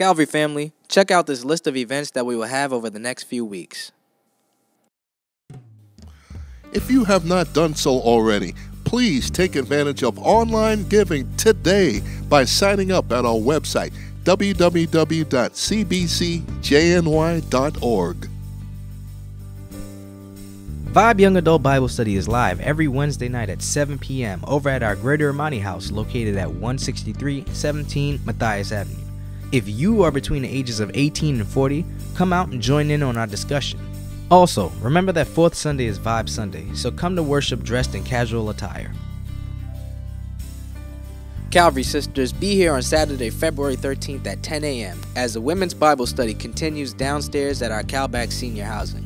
Calvary family, check out this list of events that we will have over the next few weeks. If you have not done so already, please take advantage of online giving today by signing up at our website www.cbcjny.org. Vibe Young Adult Bible Study is live every Wednesday night at 7 p.m. over at our Greater Imani House located at 163 17 Matthias Avenue. If you are between the ages of 18 and 40, come out and join in on our discussion. Also, remember that fourth Sunday is Vibe Sunday, so come to worship dressed in casual attire. Calvary Sisters, be here on Saturday, February 13th at 10 a.m. as the Women's Bible Study continues downstairs at our Calback Senior Housing.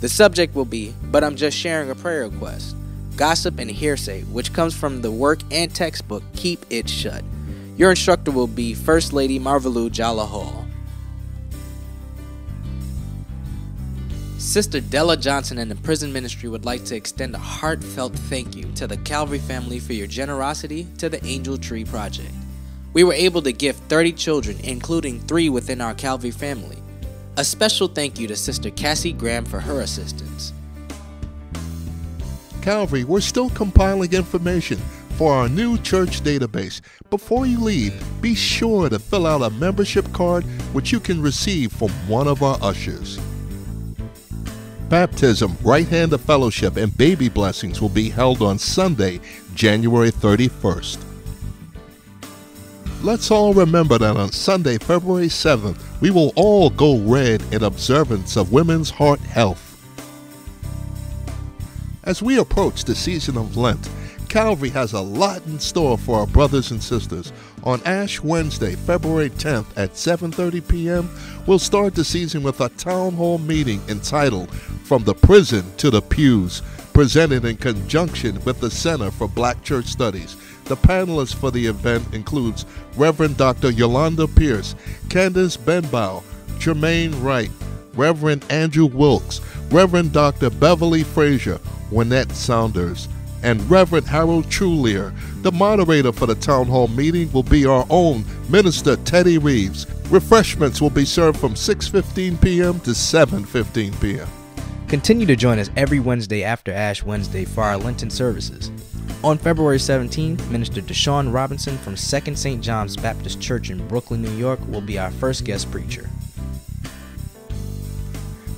The subject will be, But I'm Just Sharing a Prayer Request, Gossip and Hearsay, which comes from the work and textbook Keep It Shut. Your instructor will be First Lady Marvalu Jala Hall. Sister Della Johnson and the prison ministry would like to extend a heartfelt thank you to the Calvary family for your generosity to the Angel Tree Project. We were able to gift 30 children, including three within our Calvary family. A special thank you to Sister Cassie Graham for her assistance. Calvary, we're still compiling information for our new church database. Before you leave, be sure to fill out a membership card which you can receive from one of our ushers. Baptism, Right Hand of Fellowship, and baby blessings will be held on Sunday, January 31st. Let's all remember that on Sunday, February 7th, we will all go red in observance of Women's Heart Health. As we approach the season of Lent, Calvary has a lot in store for our brothers and sisters. On Ash Wednesday, February 10th at 7:30 p.m., we'll start the season with a town hall meeting entitled From the Prison to the Pews, presented in conjunction with the Center for Black Church Studies. The panelists for the event includes Reverend Dr. Yolanda Pierce, Candace Benbow, Jermaine Wright, Reverend Andrew Wilkes, Reverend Dr. Beverly Frazier, Wynette Saunders, and Reverend Harold Trulear. The moderator for the town hall meeting will be our own Minister Teddy Reeves. Refreshments will be served from 6:15 p.m. to 7:15 p.m. Continue to join us every Wednesday after Ash Wednesday for our Lenten services. On February 17th, Minister Deshaun Robinson from 2nd St. John's Baptist Church in Brooklyn, New York will be our first guest preacher.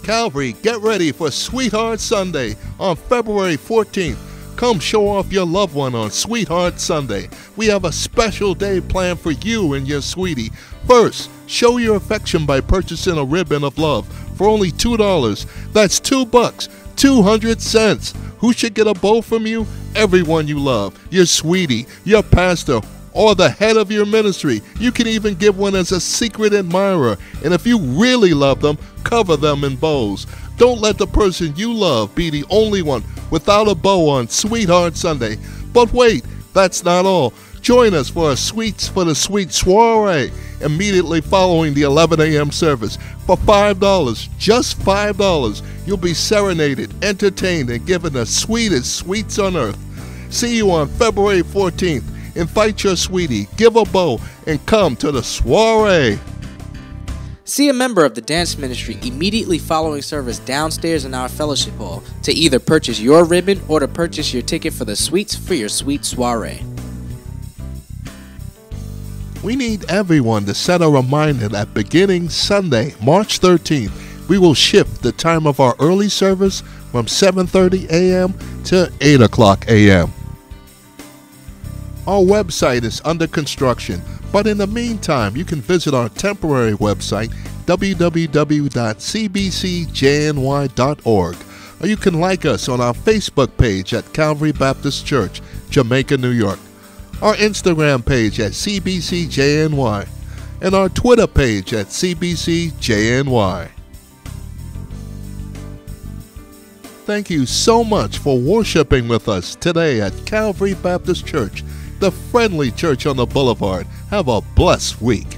Calvary, get ready for Sweetheart Sunday on February 14th. Come show off your loved one on Sweetheart Sunday. We have a special day planned for you and your sweetie. First, show your affection by purchasing a ribbon of love for only $2. That's 2 bucks, 200 cents. Who should get a bow from you? Everyone you love, your sweetie, your pastor, or the head of your ministry. You can even give one as a secret admirer. And if you really love them, cover them in bows. Don't let the person you love be the only one without a bow on Sweetheart Sunday. But wait, that's not all. Join us for a Sweets for the Sweet soiree immediately following the 11 a.m. service. For $5, just $5, you'll be serenaded, entertained, and given the sweetest sweets on earth. See you on February 14th. Invite your sweetie, give a bow, and come to the soiree. See a member of the dance ministry immediately following service downstairs in our fellowship hall to either purchase your ribbon or to purchase your ticket for the sweets for your sweet soiree. We need everyone to set a reminder that beginning Sunday, March 13th, we will shift the time of our early service from 7:30 a.m. to 8 o'clock a.m. Our website is under construction, but in the meantime, you can visit our temporary website www.cbcjny.org or you can like us on our Facebook page at Calvary Baptist Church, Jamaica, New York our Instagram page at CBCJNY, and our Twitter page at CBCJNY. Thank you so much for worshiping with us today at Calvary Baptist Church, the friendly church on the boulevard. Have a blessed week.